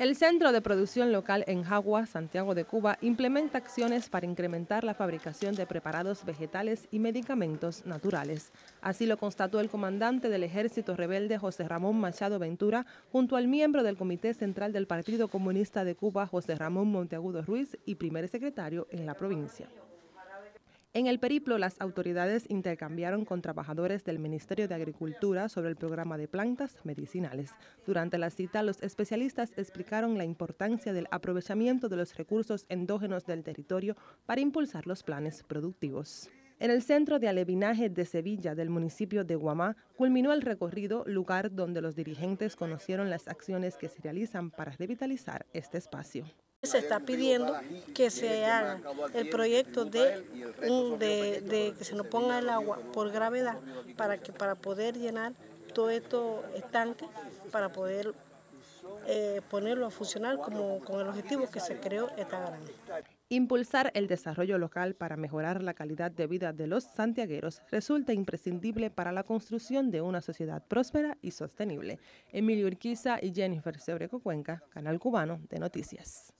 El Centro de Producción Local en Jagua, Santiago de Cuba, implementa acciones para incrementar la fabricación de preparados vegetales y medicamentos naturales. Así lo constató el comandante del Ejército Rebelde José Ramón Machado Ventura junto al miembro del Comité Central del Partido Comunista de Cuba José Ramón Monteagudo Ruiz y primer secretario en la provincia. En el periplo, las autoridades intercambiaron con trabajadores del Ministerio de Agricultura sobre el programa de plantas medicinales. Durante la cita, los especialistas explicaron la importancia del aprovechamiento de los recursos endógenos del territorio para impulsar los planes productivos. En el centro de alevinaje de Sevilla del municipio de Guamá culminó el recorrido, lugar donde los dirigentes conocieron las acciones que se realizan para revitalizar este espacio. Se está pidiendo que se haga el proyecto de, de, que se nos ponga el agua por gravedad para, que, para poder llenar todo estos estanques, para poder eh, ponerlo a funcionar como con el objetivo que se creó esta granja. Impulsar el desarrollo local para mejorar la calidad de vida de los santiagueros resulta imprescindible para la construcción de una sociedad próspera y sostenible. Emilio Urquiza y Jennifer Sebreco Cuenca, Canal Cubano de Noticias.